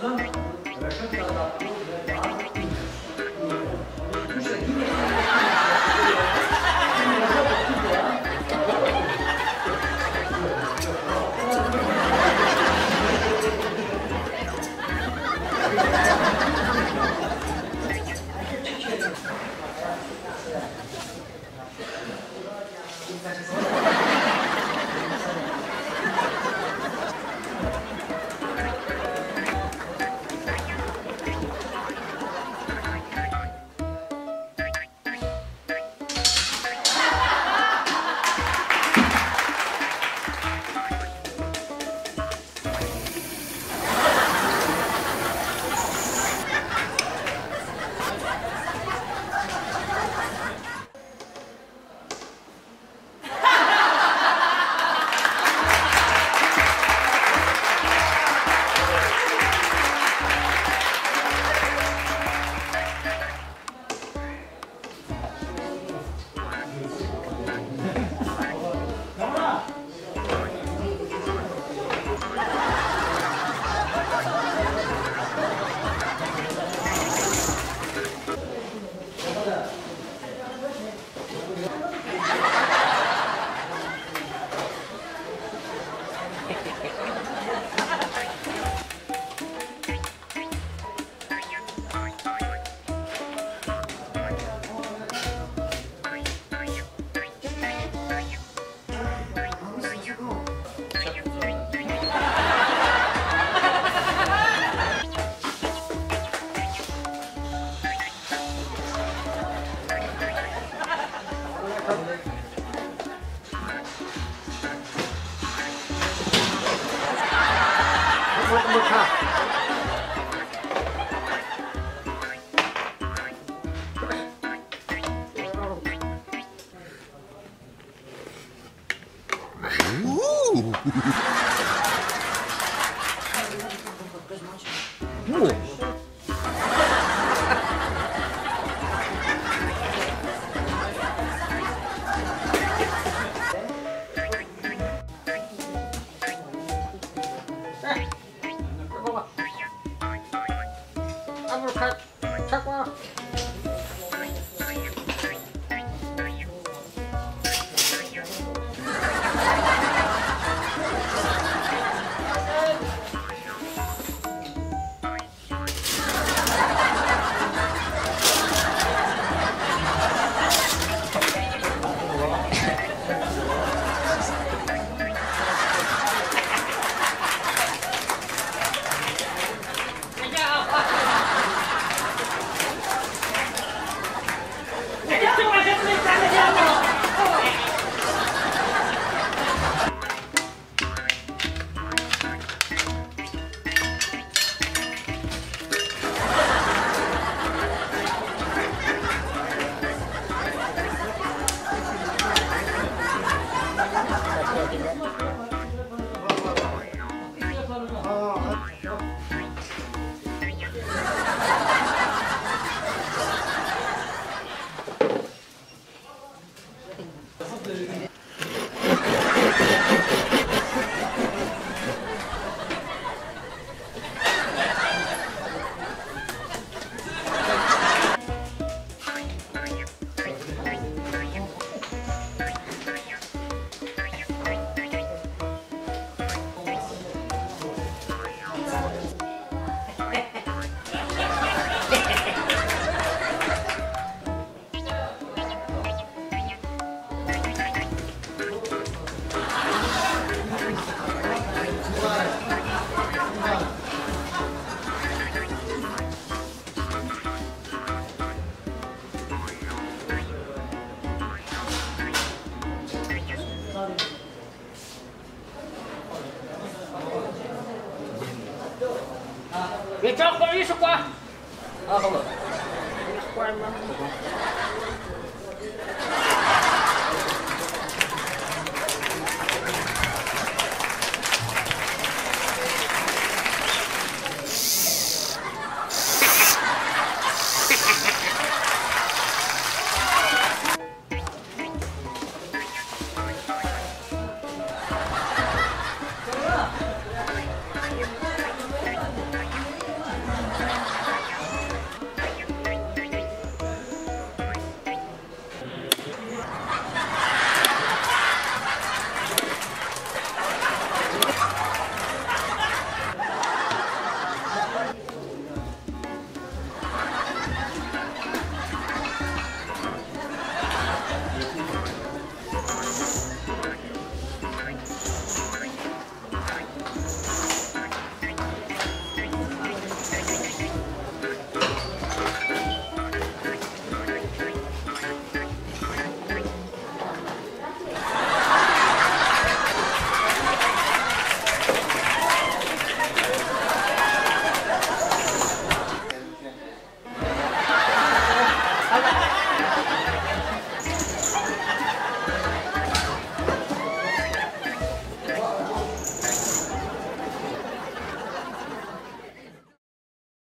감사합니다. お! Bye. 给张花艺术馆。啊，好了。